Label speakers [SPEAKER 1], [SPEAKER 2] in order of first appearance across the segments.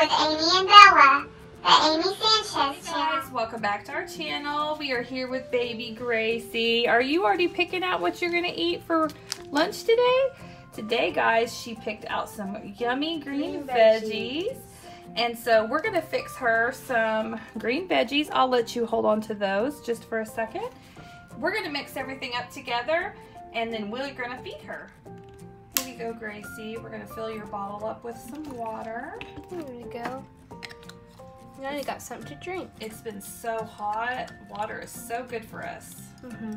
[SPEAKER 1] with Amy and Bella, the Amy Sanchez
[SPEAKER 2] Hey guys, welcome back to our channel. We are here with baby Gracie. Are you already picking out what you're gonna eat for lunch today? Today, guys, she picked out some yummy green
[SPEAKER 3] Green
[SPEAKER 2] veggies.
[SPEAKER 3] veggies.
[SPEAKER 2] And so we're gonna fix her some green veggies. I'll let you hold on to those just for a second. We're gonna mix everything up together and then we're gonna feed her. Go, Gracie. We're gonna fill your bottle up with some water.
[SPEAKER 3] There we go. Now you got something to drink.
[SPEAKER 2] It's been so hot. Water is so good for us.
[SPEAKER 3] Mm-hmm.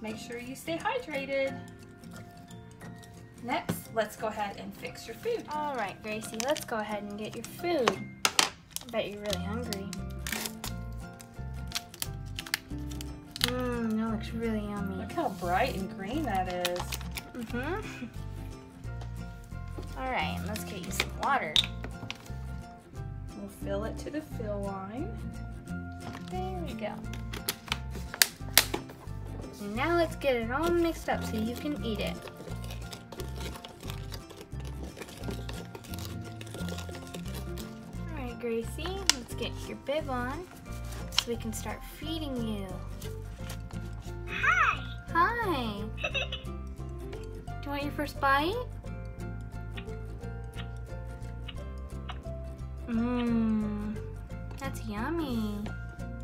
[SPEAKER 2] Make sure you stay hydrated. Next, let's go ahead and fix your food.
[SPEAKER 3] All right, Gracie, let's go ahead and get your food. I bet you're really hungry. Mmm, that looks really yummy.
[SPEAKER 2] Look how bright and green that is.
[SPEAKER 3] Mm-hmm. All right, let's get you some water.
[SPEAKER 2] We'll fill it to the fill line.
[SPEAKER 3] There we go. And now let's get it all mixed up so you can eat it. All right, Gracie, let's get your bib on so we can start feeding you.
[SPEAKER 1] Hi.
[SPEAKER 3] Hi. Do you want your first bite? Mmm, that's yummy.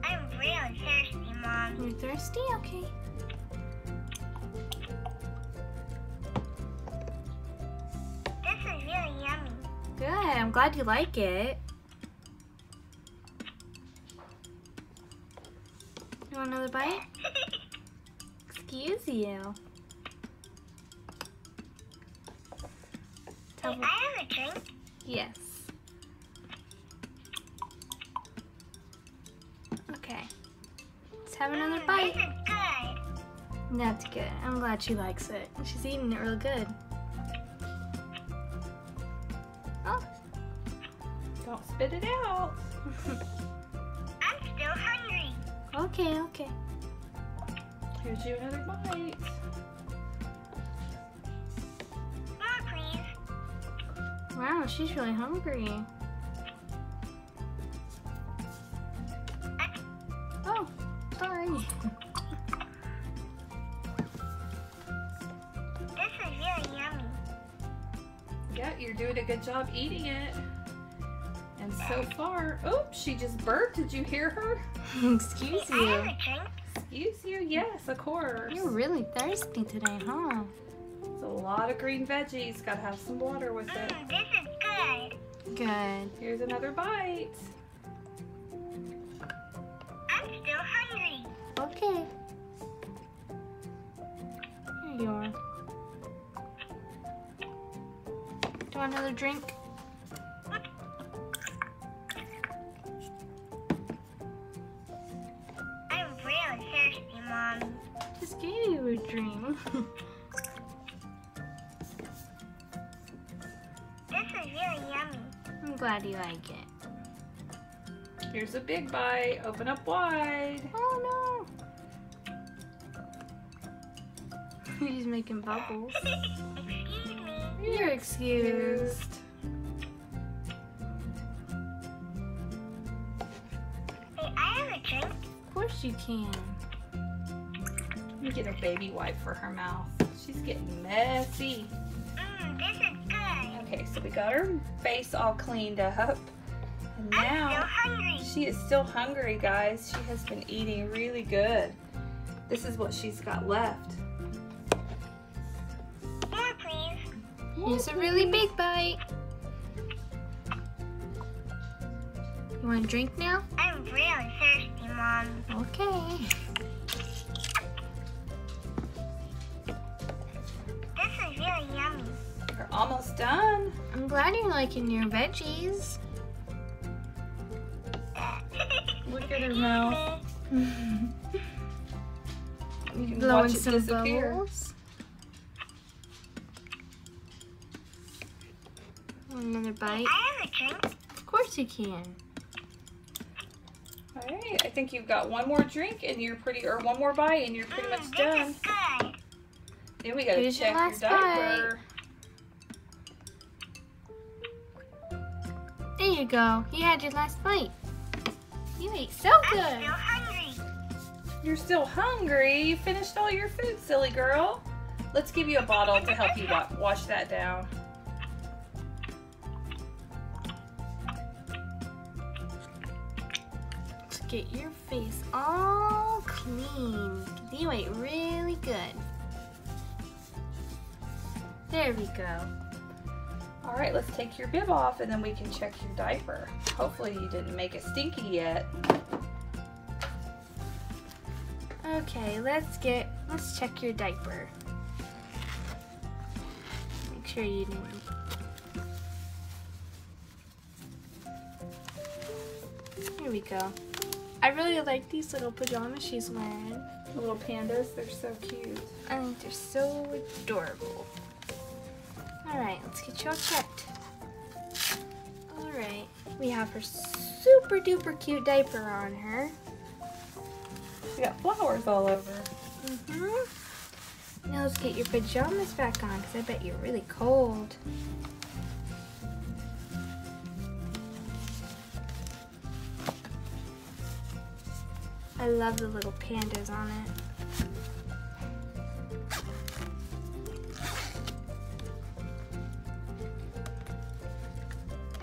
[SPEAKER 1] I'm really thirsty, Mom.
[SPEAKER 3] You're thirsty? Okay.
[SPEAKER 1] This is really yummy.
[SPEAKER 3] Good. I'm glad you like it. You want another bite? Excuse you.
[SPEAKER 1] May I have a drink?
[SPEAKER 3] Yes. Have another
[SPEAKER 1] Mm,
[SPEAKER 3] bite.
[SPEAKER 1] This is good.
[SPEAKER 3] That's good. I'm glad she likes it. She's eating it real good. Oh,
[SPEAKER 2] Don't spit it out.
[SPEAKER 1] I'm still hungry.
[SPEAKER 3] okay, okay.
[SPEAKER 2] Here's you another bite.
[SPEAKER 1] More, please.
[SPEAKER 3] Wow, she's really hungry.
[SPEAKER 1] This is really yummy.
[SPEAKER 2] Yeah, you're doing a good job eating it. And so far, oops, she just burped. Did you hear her?
[SPEAKER 3] Excuse
[SPEAKER 1] May I have
[SPEAKER 3] you.
[SPEAKER 1] a drink?
[SPEAKER 2] Excuse you? Yes, of course.
[SPEAKER 3] You're really thirsty today, huh?
[SPEAKER 2] It's a lot of green veggies. Gotta have some water with it.
[SPEAKER 1] Mm, this is good.
[SPEAKER 3] Good.
[SPEAKER 2] Here's another bite.
[SPEAKER 3] Want another drink?
[SPEAKER 1] I'm really thirsty, Mom.
[SPEAKER 3] Just gave you a drink.
[SPEAKER 1] This is really yummy.
[SPEAKER 3] I'm glad you like it.
[SPEAKER 2] Here's a big bite. Open up wide.
[SPEAKER 3] Oh no! He's making bubbles.
[SPEAKER 1] Excuse me.
[SPEAKER 3] You're excused.
[SPEAKER 1] May I have a drink?
[SPEAKER 3] Of course you can.
[SPEAKER 2] Let me get a baby wipe for her mouth. She's getting messy.
[SPEAKER 1] Mmm, this is good.
[SPEAKER 2] Okay, so we got her face all cleaned up. And
[SPEAKER 1] I'm still
[SPEAKER 2] now
[SPEAKER 1] hungry.
[SPEAKER 2] she is still hungry, guys. She has been eating really good. This is what she's got left.
[SPEAKER 3] Here's a really big bite. You want a drink now?
[SPEAKER 1] I'm really thirsty, Mom.
[SPEAKER 3] Okay.
[SPEAKER 1] This is really yummy.
[SPEAKER 2] We're almost done.
[SPEAKER 3] I'm glad you're liking your veggies.
[SPEAKER 2] Look at her mouth. You can
[SPEAKER 3] Blowing
[SPEAKER 2] watch it
[SPEAKER 3] some
[SPEAKER 2] disappear.
[SPEAKER 3] bubbles. Another bite.
[SPEAKER 1] I have a drink.
[SPEAKER 3] Of course you can.
[SPEAKER 2] All right, I think you've got one more drink and you're pretty, or one more bite and you're pretty mm, much
[SPEAKER 1] Mmm,
[SPEAKER 2] done.
[SPEAKER 1] this.
[SPEAKER 2] Then we gotta
[SPEAKER 3] Here's your
[SPEAKER 2] check your
[SPEAKER 3] last
[SPEAKER 2] diaper.
[SPEAKER 3] There you go. You had your last bite. You ate so good.
[SPEAKER 1] I'm
[SPEAKER 3] good.
[SPEAKER 1] still hungry.
[SPEAKER 2] You're still hungry. You finished all your food, silly girl. Let's give you a bottle to help you wa- wash that down.
[SPEAKER 3] Get your face all clean. You ate really good. There we go.
[SPEAKER 2] All right, let's take your bib off and then we can check your diaper. Hopefully you didn't make it stinky yet.
[SPEAKER 3] Okay, let's get, let's check your diaper. Make sure you didn't. Here we go. I really like these little pajamas she's wearing.
[SPEAKER 2] The little pandas, they're so cute.
[SPEAKER 3] I think they're so adorable. Alright, let's get you all checked. Alright, we have her super duper cute diaper on her.
[SPEAKER 2] She got flowers all over.
[SPEAKER 3] Mm-hmm. Now let's get your pajamas back on because I bet you're really cold. I love the little pandas on it.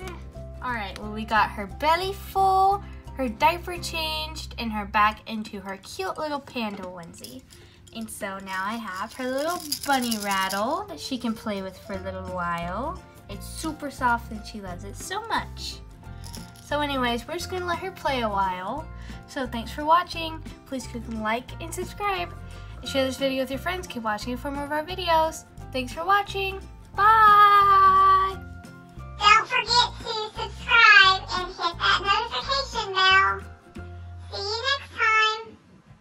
[SPEAKER 3] Eh. Alright, well we got her belly full, her diaper changed, and her back into her cute little panda onesie. And so now I have her little bunny rattle that she can play with for a little while. It's super soft and she loves it so much. So anyways, we're just gonna let her play a while. So thanks for watching. Please click like and subscribe. And share this video with your friends. Keep watching for more of our videos. Thanks for watching. Bye!